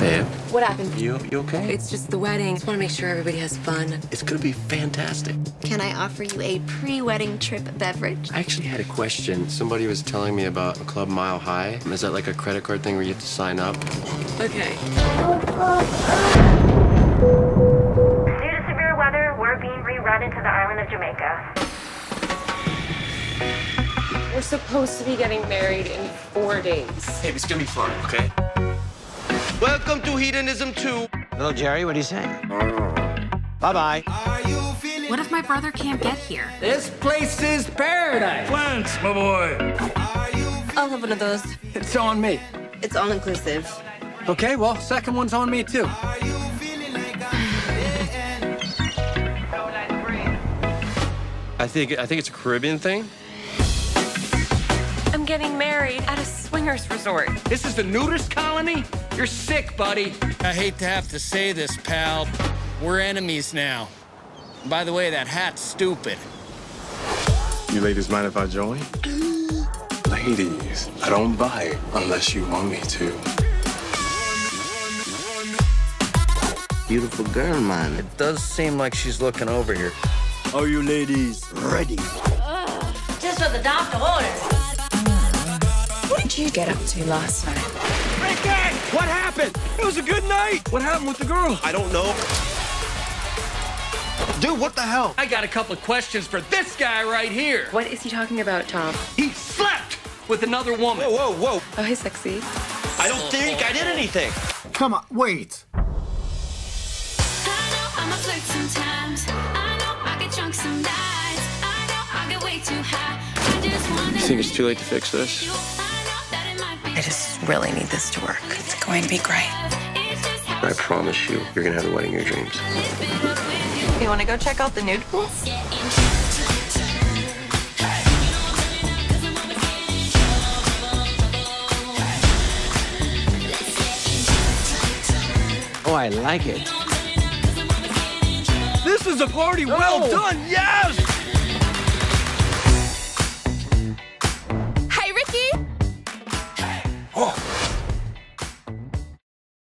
Babe, What happened? you you okay? It's just the wedding. Just want to make sure everybody has fun. It's gonna be fantastic. Can I offer you a pre-wedding trip beverage? I actually had a question. Somebody was telling me about a club Mile High. Is that like a credit card thing where you have to sign up? Okay. Due to severe weather, we're being rerouted to the island of Jamaica. We're supposed to be getting married in four days. Hey, it's gonna be fun, okay? Welcome to Hedonism 2. Little Jerry. What are you saying? Bye bye. What if my brother can't get here? This place is paradise. Plants, my boy. I'll have one of those. It's on me. It's all inclusive. Okay, well, second one's on me too. I think I think it's a Caribbean thing. I'm getting married at a swingers resort. This is the nudist colony? You're sick, buddy. I hate to have to say this, pal. We're enemies now. By the way, that hat's stupid. You ladies mind if I join? Mm. Ladies, I don't bite unless you want me to. Beautiful girl, man. It does seem like she's looking over here. Are you ladies ready? Just what the doctor orders. What did you get up to last night? Ricky! What happened? It was a good night. What happened with the girl? I don't know. Dude, what the hell? I got a couple of questions for this guy right here. What is he talking about, Tom? He slept with another woman. Whoa, whoa, whoa. Oh, he's sexy. I don't think I did anything. Come on, wait. I'm a flirt sometimes. I know I get drunk some nights. I know I get way too high. I just wanna You think it's too late to fix this? Really need this to work. It's going to be great. It's just how I promise you, you're gonna have the wedding of your dreams. it's been up with you. You want to go check out the nude pool? Let's get in trouble. Cause I'm always getting in trouble. Let's get in trouble. Oh, I like it. This is a party well done. Yes!